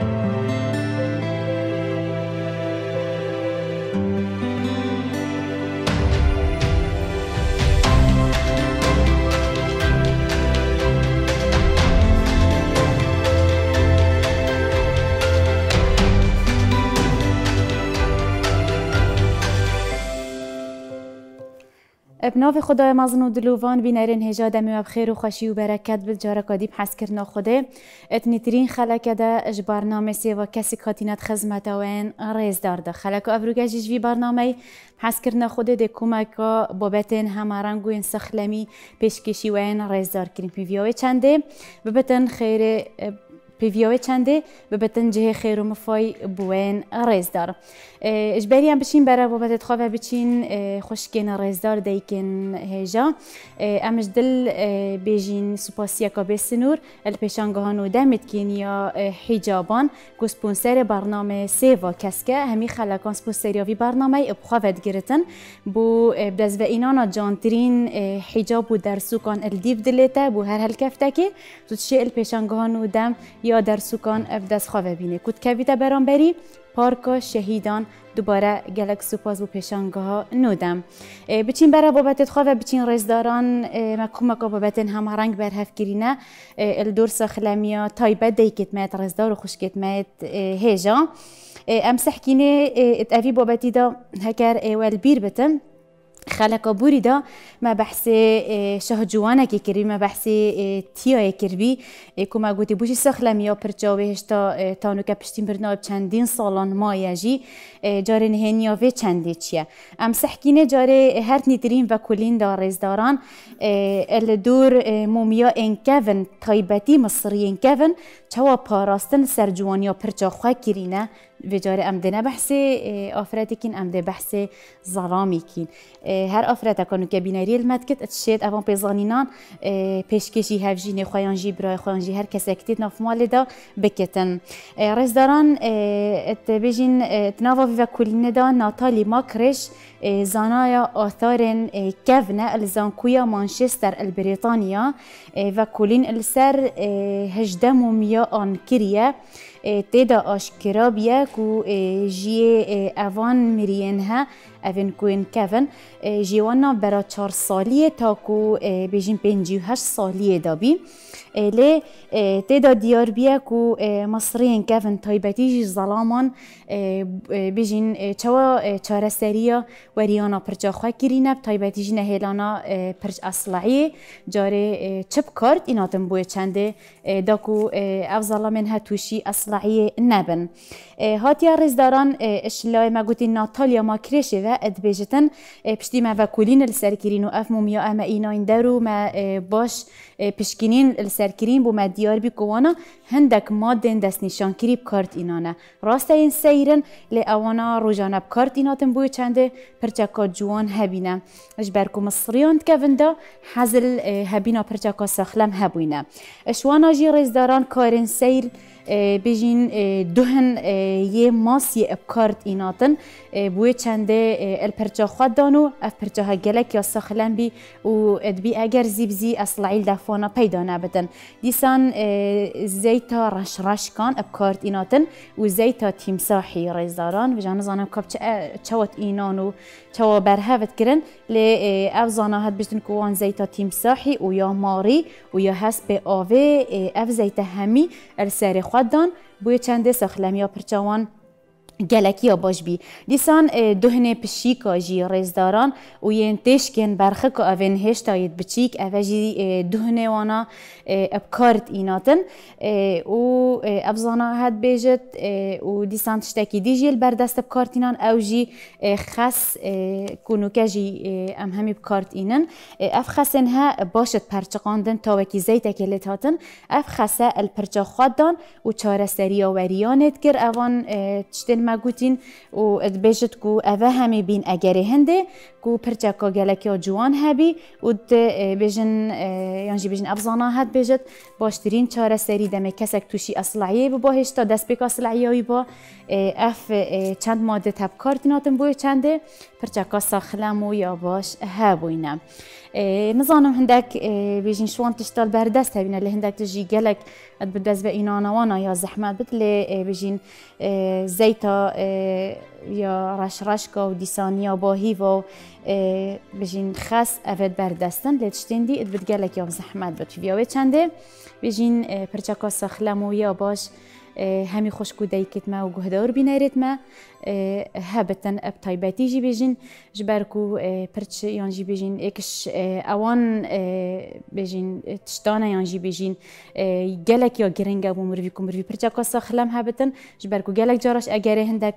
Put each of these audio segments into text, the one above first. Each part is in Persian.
Thank you. بناو خدای مزن و دلوان بینرین هجا دمی و بخیر و خوشی و برکت بل جارا کادیب حس کرنا خوده اتنیترین خلک ده اج برنامه سی و کسی کاتینت خزمت وین ریز دارده خلک و ابروگه جیجوی برنامه حس کرنا خوده ده کمکا بابتن همه رنگوین سخلمی پیشکشی وین ریز دار کریم. پیویاوی چنده؟ ببتن خیر پیویاوی چنده؟ ببتن جه خیر و مفای بوین ریز دار اجباري هم بچین برای بابت خواه بچین خوشکن رزدار دیکن هجا. امش دل بیجین سپاسیا کا بسنور الپیشانگاهان و دمت کین یا حجابان. کو سپونسر برنامه سیوا کسکه همی خلکان سپونسریا وی برنامه بخواه گرتن. بو بدز و اینانا جانترین حجاب و درسوکان الدیف دلیتا بو هر هل کفتکی تو تشی الپیشانگاهان و دم یا درسوکان بدز خواه بینه کود کویتا برام بری پارک شهیدان دوباره گلک سپاس و پیشانگاه نودم. بچین برای بابت خواه و بچین رزداران مکومک بابت هم رنگ بر هفگیرینه الدور سخلمیا تایبه دیکت مات رزدار و خوشکت مات هیجا امسح کینه اتافی بابتی دا هکر اول بیر بتم خلق بوری دا ما بحث شه کی کری ما بحث تیا کربی کو ما گوتی که پشتیم برنا چندین سالان ما یجی جاره نهنیا و چندی چیه؟ ام سحکینه جاره هر نیترین و کلین دا رزداران. الدور مومیا انکون تایبتی مصری انکون چوا پاراستن سرجوانیا پرچا خواه بجاره ام دنا بحسي آه، افراتكن ام دي بحسي ظلاميكن آه، هر افراتا كون كابيناري المتكت اتشيت افون بيزانينان بيشكشي آه، هافجيني خويان جي برا خويان جي هر كساكتيت ناف مالدا بكتن رز داران بيجين تنافا فيفا كولين دا ناتالي ماكريش زانايا آثارن كافنا الزانكويا مانشستر البريطانيا فاكولين السر هجدمو ميا انكريا كريا تيدا آشكرا بيا كو جي اوان مرينها اوین کوین کون جیوانا برا چار سالیه تا کو بیجین پنجی و هشت سالیه دابی لێ تێدا دیاربیە و مەسرڕیان کەفن تایبەتیژی زەڵامان بژین چاوە چارەسەریە وەریانە پرچاخوا گرینە تایبەتیژی نەهێلانە پرچ ئەسلعی جارێ چ بکارت ئیناتم بووە چەندێ داک و ئەو زەڵامێن هەتوشی ئەسلعی نەبن. هاتیە ڕێزداران شلای مەگوتی ناتالیا ما کرێشێوە ئەدبێژتن پشتی مەڤە کولین لەسەرگیرین و ئەف مومیە ئەمە ئیناین دەرو مە باش پشکینین لەسەر بو ما دیار بی کوانا هندک مادن دست نشان کری بکارت اینانه راسته این سیرن لی اوانا روزانه بکارت ایناتن بوی چنده پرچکا جوان هبینه اش برکو مصریان تکونده حزل هبینا پرچکا سخلم هبوینه اشوانا جی رزداران کارن سیر بجین دوهن یه ماسی ایناتن. بوی چنده الپرچا خود دانو اف پرچا ها گلک یا سخلن بی و اگر زیبزی اصلاعی دفانا پیدا نبدن. دیسان زیتا رش رش کان ابکارت ایناتن و زیتا تیمساحی ریزداران و جان زانم کب چوات اینانو چوا برهفت کرن لی اف زانا هد بشتن کوان زیتا تیمساحی و یا ماری و یا هست به أف زیتا همی السر خوددان بوی چنده سخلمی یا پرچوان گلکی باش بی دیسان دهن پشیکا جی رزداران و ین تشکن برخه که اوین هشتاید بچیک اوه جی دهن وانا ابکارت ایناتن. و افزانا هد بیجت و دیسان تشتاکی دی جیل بردست ابکارت اینان. او جی خس کنوکه جی ام همی بکارت اینن. اف خسن ها باشد پرچقاندن تا وکی زیتا کلیت هاتن. اف خسه الپرچا خوددان و چاره سریا وریانت کر. اوان تشتن ما گوتین و ادبیجت کو اوه همی بین اگری هنده کو پرچکا گلکی جوان هبی و بیجن یعنی بیجن افزانا هد بیجت باشترین چاره سری دم کسک توشی اصلعیه بباهش تا دست بک اصلعیه با. اف چند ماده تبکار دیناتم بوی چنده پرچکا ساخلم و یا باش هبوینم. إيه، نظانم هندك إيه، بيجين شوان تشتغل بهردست هبين اللي هندك تجي قلك بردست بقينا بقينانا وأنا يا زحمة إيه، بتلي بيجين زيتا يا رش رشكا وديسانيا باهيفا بيجين خاص افيد بردستن لتشتين دي اد بتقلك يا زحمة بتفيا وچنده بيجين برچاكا سخلمو يا باش دیکت ما و گهدار بینایرت ما هبتن اب تایباتی جی بیجین جبرکو پرچ یان جی بیجین اکش اوان بیجین تشتانه یان جی بیجین گلک یا گرنگ ابو مروی کو مروی پرچا کاسا خلم هبتن جبرکو گلک جارش اگر هندک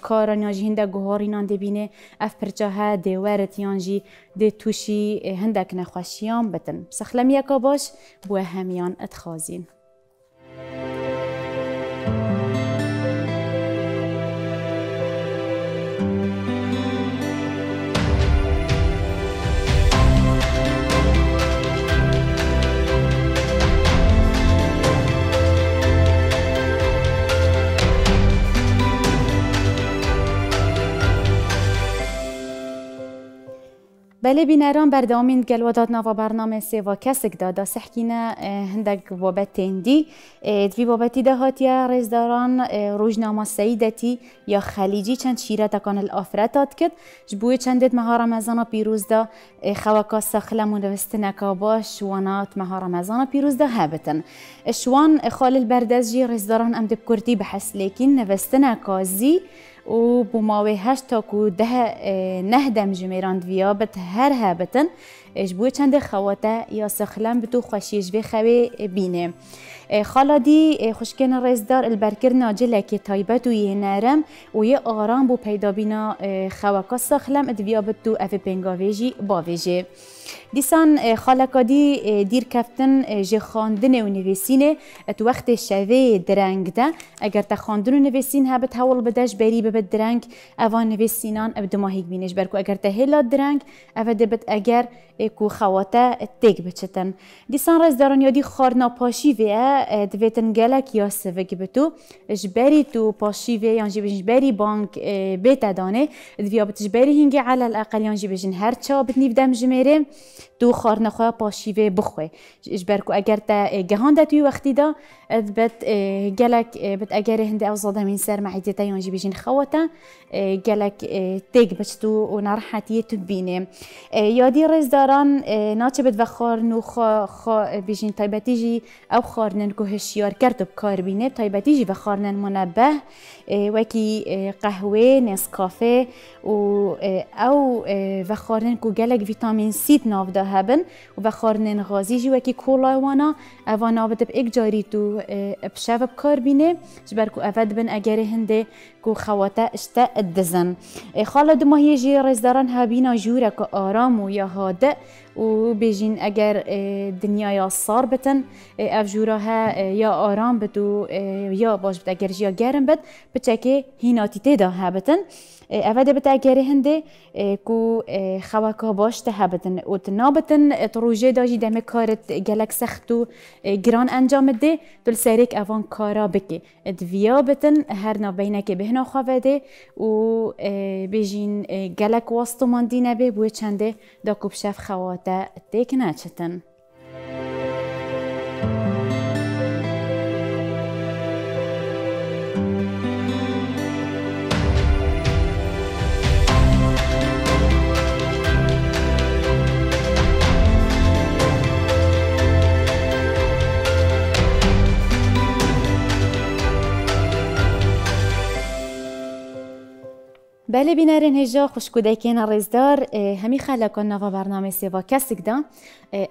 کاران هندک گهاری نان دبینه اف پرچا ها دیورت یان جی دی توشی هندک نخوشیان بتن. سخلم یکا باش بو همیان اتخازین بله بینران بردامین و داد نوا برنامه سی و کسک دادا. سحکینا آه، هندگ بابت تندی. آه، دوی بابتی دهاتیا رزداران آه، روزنامه سیدتی یا خلیجی. چند شیره تکان الافرات داد کد جبوی چندت مهار رمزانا پیروز دا. خواکا سخلا منوست نکابا. شوانات مهار رمزانا پیروز دا هبتن. شوان خال البردز جی رزداران امد بکردی بحس لیکن نوست نکازی. و بو ماوی هشتا کو ده نهدم جمیران دویا بت هر هبتن اش بو چند خواته یا سخلم بتو خوشیش به خوی بینه. خالدی خوشکن رزدار البرکر ناجله که تایبت و یه نرم و یه آرام بو پیدا بینا خواکا سخلم ادویا بتو اف پنگاویجی باویجی دیسان خالکادی دیر کفتن جه خواندن و نویسینه. ات وقت شوه درنگ ده. اگر تا خواندن و نویسین هبت هول بدش بری ببت درنگ اوان نویسینان اب دماهیک بینش برکو. اگر تا هلا درنگ او دبت اگر کو خواته تیگ بچتن دیسان رز دارن یادی خارنا پاشی و دویتن گلک یا سوگ بتو جبری تو پاشی و یان جی بجن بری بانک بیت دانه دویا بتجبری هنگی على الاقل یان جی بجن هر چا بتنیف دم جمیره تو خارنا خواه پاشیوه بخوه اجبر کو اگر تا گهان دا توی وقتی دا بت گلک بت اگر هنده أو زاده من سر معیدی تا یانجی بیجین خواتا گلک تیگ بچتو و نرحتیه تو بینه یادی رز داران ناچه بت و خارنو خوا خوا بیجین تایبتی جی او خارنن کو هشیار کرد بکار بینه تایبتی جی و خارنن منبه وکی قهوه نسکافه و او و خارنن کو گلک ویتامین سیت ناف دا هبن و خارنن غازی جی وکی کولا وانا اوانا بت ایک جاری تو بشاف بکار بینه جبر کو افد بن اگر هنده کو خواته اشتا الدزن خالد ما هي جي رزداران هابينا جورا كو آرام و یا هادئ و بێژین ئەگەر دنیایا سار بتن ئەف ژورە هە یا ئارام بت و یا باش بتەگەرژیا گەرم بێت بچەکێ هیناتی تێدا هەبتن. اوه ده بتا اگره هنده کو خواکا باش ده هبتن و تنابتن تروجه داجی دمه کارت گلک سختو گران انجام ده دل سریک اوان کارا بکه دویا بتن هر نابینه که بهنا خواه ده و بیجین گلک واسطو ماندینه به بوی چنده دا کبشف خواته تیک نچتن بله بینرین هجا خوشکودکین رزدار همی خلقان نوا برنامه سوا کسک دا.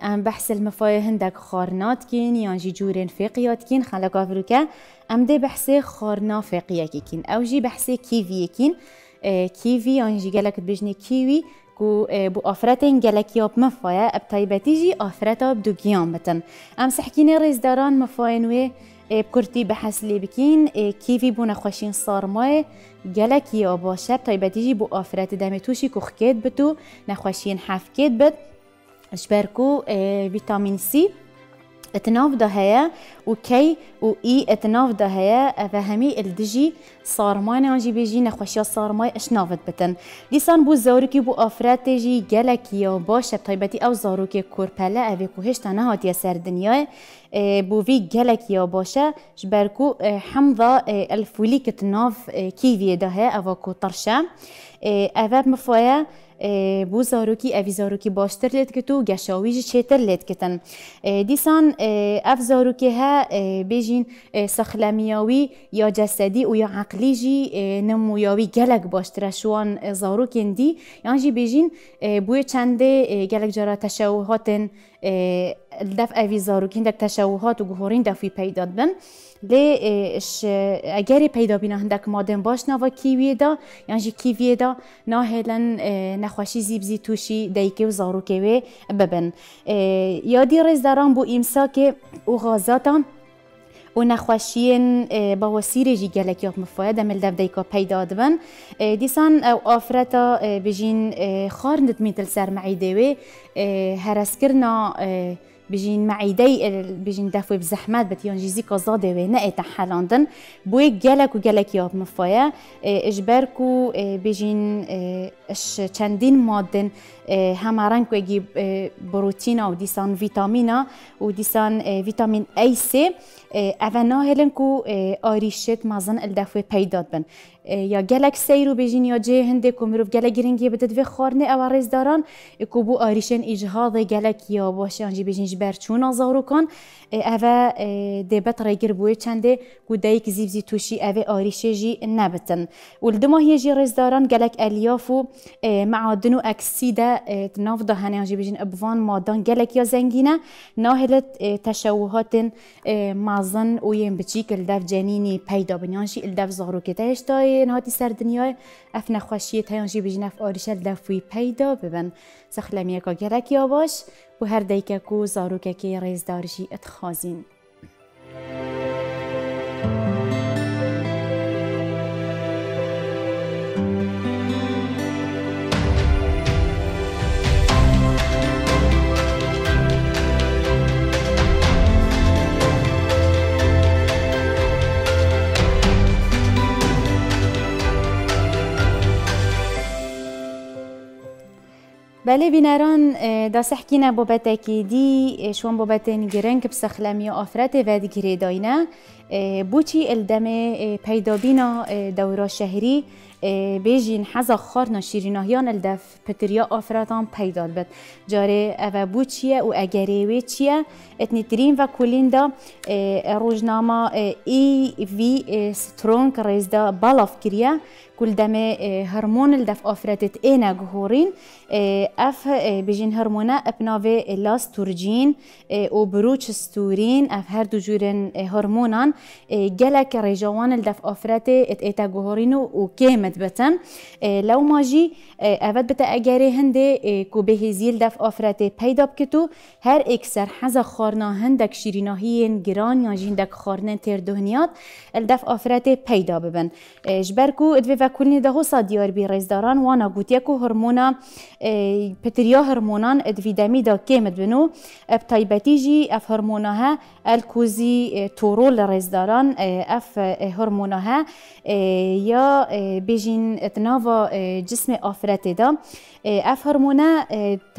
ام بحث المفای هندک خارنات کین یان جی جورین فقیات کین خلقا فروکه ام ده بحث خارنا فقیه کین. أو جی بحث کیوی کین. کیوی یان جی گلک بجنی کیوی کو بو آفرتين جلكيوب مفايا آب تايبتيجي آفرتا بدو گيان بتن. ام سحكيني رزداران مفاين وي بکرتی به حسلی بکین کیوی بو نخوشین سارمای گلک یا باشه تایبتیجی بو آفرت دم توشی کخکید بتو نخوشین حفکید بد. اشبرکو ویتامین سی إتناف ده هيا و كي و اي إتناف ده هيا فهمي الدجي صارماي عجي بيجي نخوشيا صارماي إشنافت بتن. لسان بو زاروكي بو أفراتي جي جلك يا باشا بطيبتي أو زاروكي كوربلا اوي كوهشتا نهات يا سر دنيا إيه، بو في جلك يا باشا جباركو إيه، حمضة إيه، الفوليك إتناف كيفي ده هيا دهيا اوكو طرشا اوه مفويا بو زاروکی اوی زاروکی باشتر گشاوی جی چیتر لید کتن دیسان اف زاروکی ها بیجین سخلمیاوی یا جسدی و یا عقلی جی نمویاوی گلک باشتر شوان زاروکین دی یعنی جی بیجین بوی چنده گلک جارا تشوهاتن دف اوی زاروکین دک تشوهات و گهورین دفی پیداد بن لی إش اگر پیدا بینه هندک مادن باش نوا کیوی دا یعنی جی کیوی دا نه هلن نخوشی زیب زی توشی دیگه و زاروکه و ببن. یادی رز دارم بو ایمسا که أو غازاتا و نخوشین با وسیره جی گلک یاب مفاید دمل دف دیکا پیدا دبن. دیسان أو آفرتا بجین خارندت میتل سر معیده و هرس بجين معي داي بجين دافوي بزحمات بتيون جيزي كوزادي ونقي تحا لندن بوي جالك وجالك يوب مفايا إجباركو إيه، بجين إيه، إش چندين مادن إيه، هما رنكو يجيب بروتينا ديسان فيتامينا وديسان فيتامين اي سي آه، اونا هلن کو آه، آریشت مازن ال دفوی پیداد بن. آه، یا گلک سیرو بجین یا جه هنده کو مروف گلک گرنگی بدد و خارنه اوارز داران. کو بو آریشن اجهاد گلک یا باشه انجی بجین جبر آزارو کن. أو ده بطره گر بوی چنده کو دایک زیب زی توشی أو آریشه جی نبتن. و لدمه هی جی رز داران گلک الیافو معادنو اکسی ده ناف ده هنه آنجی بجین ابوان مادان گلک یا زنگینه. ناهلت تشوهات مازن مازن و یم بچیک الدف جنینی پیدا بنیانشی الدف زارو که تهشتای نهاتی سر دنیای. اف نخوشیه تهانجی بجین اف آریشه الدفوی پیدا ببن. سخلمیه که باش و هر دیکه کو زارو که ریزدارشی اتخازین بله بینران داس حکینا بابتکی دی شوان بابتین گرنگ بسخلمی آفرت و دیگری داینه بوچی الدم پیدا بینا دورا شهری بیجین حزا خارنا شیریناهیان الدف پتریا آفراتان پیدا بد جاره او بوچیه و اگری وی چیه اتنیترین و کلین دا روزنامه ای وی سترونگ ریزدا بالاف کریه كل دم هرمون الدف افرتت اينا جهورين اف بجين هرمونا ابنافي لاستورجين و بروچ ستورين اف هر دو جورن هرمونان إيه، جلك كري الدف أفرتي إت ايتا جهورينو وكيمت بتن. إيه، لو ما جي أفد إيه، بتا أجاري هندي كوبه زيل دف أفرتي بيداب كتو هر اكسر حزا خارنا هندك شيريناهيين جران يا هندك خارنا تير دهنيات الدف أفرتي بيداب بن جبركو ادفا كلني دهو صديار بي ريزداران وأنا قوتيكو هرمونا بتريا هرمونان ادفيدامي دا كيمت بنو. بتايبتيجي اف هرمونا ها الكوزي تورول ريزداران اف هرمونها يا بيجين اتنافا جسم افراتي دا. اف هرمونا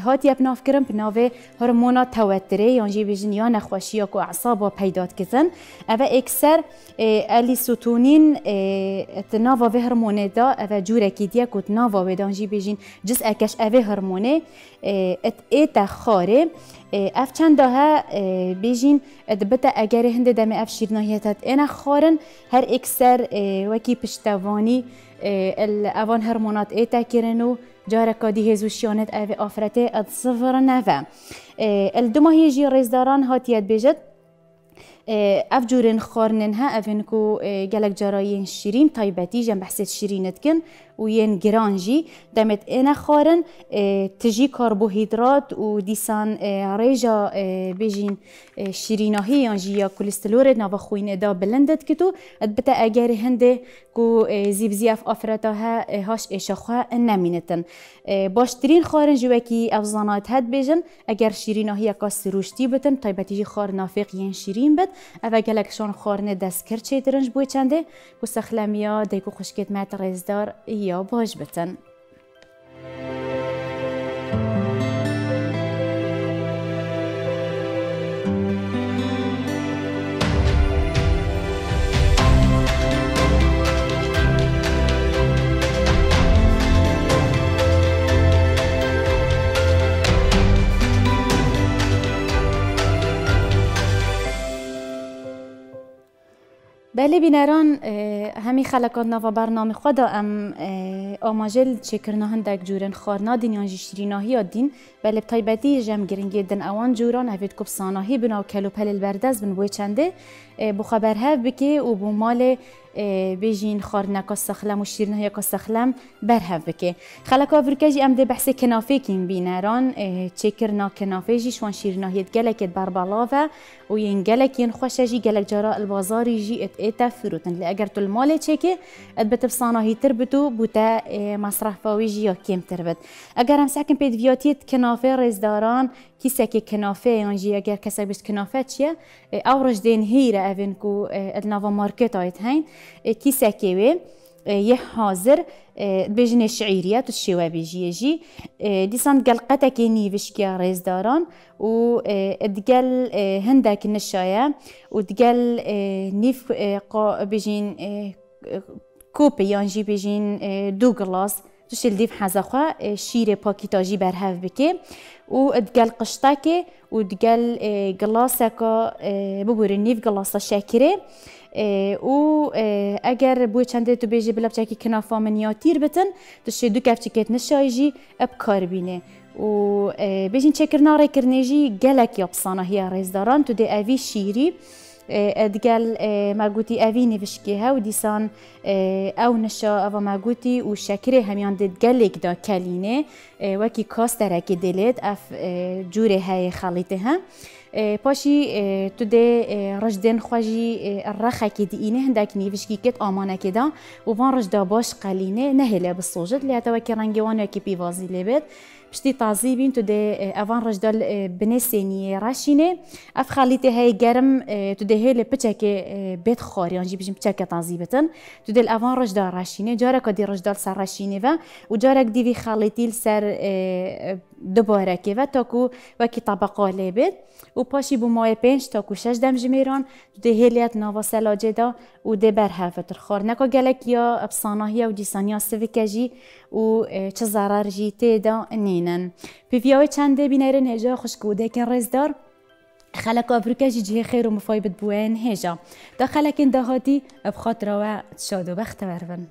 هاتي ابناف كرم بناوه هرمونا توتري يانجي بيجن يا نخوشي كو اعصاب پیدات كزن اوا اكثر اليسوتونين تناوا به هرمونه دا. اوا جوره کی دیا کو تناوا و دانجي بيجن جس اكش اوا هرمونه ات ايتا خاره. اف چند ها بیجین دبتا اگر هنده دم اف شیرناهیتت أنا خارن هر اکثر وکی پشتوانی الاوان هرمونات ایتا کرنو جارك دي هزوشيانت اوي آفرته اد صفر نفا الدما هيجي ريزداران هاتيات بيجت اف جورن خارنن ها افن کو گلک جراین شیرین تایبتی جن بحثت شیرینت کن. و ین گران جی دمت اینا خارن تجی کربوهیدرات و دیسان ریجا بیجین شیریناهی یا جی یا کلسترول نوا خوین دا بلندت کتو. ادبتا اگر هنده کو زیب زیاف آفرتا ها هاش اشاخوا نمینتن. باشترین خارن جوکی افزانات هد بیجن اگر شیریناهی کا سروشتی بتن تایبتی خار نافق ین شیرین بد. اوه گلکشان خارن دست کرد چه درنج بوی چنده. کو سخلمیا دیکو خشکت مات رزدار الرياضية وبوجبة. بله بینران همی خلکات نوا برنامه خدا ام آماجل چکرنا هندک جورن خارنا دین جی شیریناهی دین بله بتایبتی جم گرنگی دن اوان جوران هفید کب ساناهی بنا و کلو پل البردز بن بوی چنده. بو خبر هف بکی و بو بیژین بێژین خواردنەکە سخلم و شیرنا یا که سخلم برها بکه سەخلام ورکجی أم ده بحث کنافه دێ بینران کنافێکین بینەران کنافه جی شوان شیرنا شیرناهێت گەلێکت بەربەڵاوە و این یین خوشه جی گلک جارا البازاری جی ات ایتا فروتن. لە ئەگەر تو مالێ چێکێ ئەت بەتەفساناهی تر بت بوتا آه، مصرح مەصرفاوی جی یا کم کێمتر بێت ئەگەر ئەم ساکن پێت ڤاتیت کنافێ ڕێزداران کیسێکی کنافێیان ژی ئەگەر کەسێک بست کنافە چیە ئەو آه، ڕژدێن هیرە ئەڤن و ئەدناوە آه، مارکێت ئاەت هەین كيساكي يه حاضر بيجن الشعيرية الشوا بيجي يجي ديسان قال قتا نيفش كيا ريز داران و ادقال هندك النشايا ودقال نيف بيجين كوبي يانجي تشل دیف حزخوا شیر پاکیتاجی برهف بکه و دگل قشتاکه و دگل گلاسه که ببوری نیف گلاسه شکره او اگر بو چنده تو بیجه بلا بچکی کنافا منیا تیر بتن تشی دو کفچکت نشایجی اب کار بینه و بیجین چکرنا رکرنیجی گلک یا بسانه هیا ریزداران تو دی اوی شیری ادقال ما قوتي أفي نفشكيها وديسان أو نشا أو ما قوتي وشكري هميان دد قلق دا كاليني وكي كاستركي دلت أف جوري هاي خليتها پاشی تو ده رجدن خواجی الرخه که اینه هندک نیوشکی کت آمانه کدا و وان رجدا باش قلینه نهله بالصوجت لی هتا وکی رنگوان وکی پیوازی لبید پشتی تازی بین تو ده اوان رجدال بنه سینی راشینه اف خالیته های گرم تو ده هیل پچک بیت خاری آنجی بجیم پچک تازی بتن. تو ده اوان رجدال راشینه جارک دی رجدال سر راشینه و و جارک دیوی خالیتی سر دوباره که و تاکو وکی طبقه لبید و پاشی بو ماه پنج تا کو شش دم جمیران ده هلیت ناوا سلاجه دا و ده برهفت خور نکا گلک یا ابساناهی و دیسانیا سویکجی و چه ضرر جی تیدا نینن. پیویاوی چنده بینیرن هجا خوشکوده کن رزدار. خلق افریقا جی جه خیر و مفایبت بوین هجا. دا خلق این دهاتی اب خاطر و شاد و بخت ورون